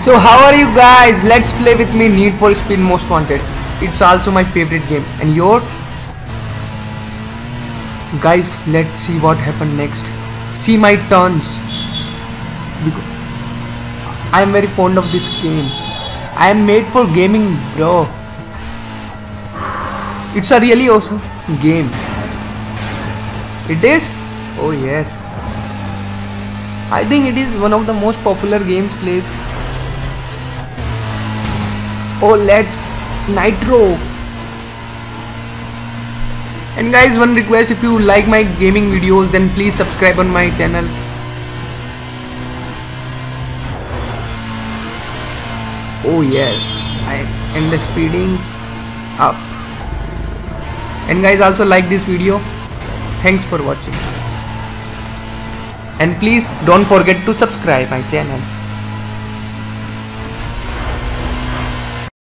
So how are you guys? Let's play with me Need for Speed Most Wanted. It's also my favorite game. And yours? Guys, let's see what happened next. See my turns. Because I am very fond of this game. I am made for gaming, bro. It's a really awesome game. It is? Oh yes. I think it is one of the most popular games plays. Oh let's Nitro. And guys one request if you like my gaming videos then please subscribe on my channel. Oh yes, I am the speeding up. And guys also like this video. Thanks for watching. And please don't forget to subscribe my channel.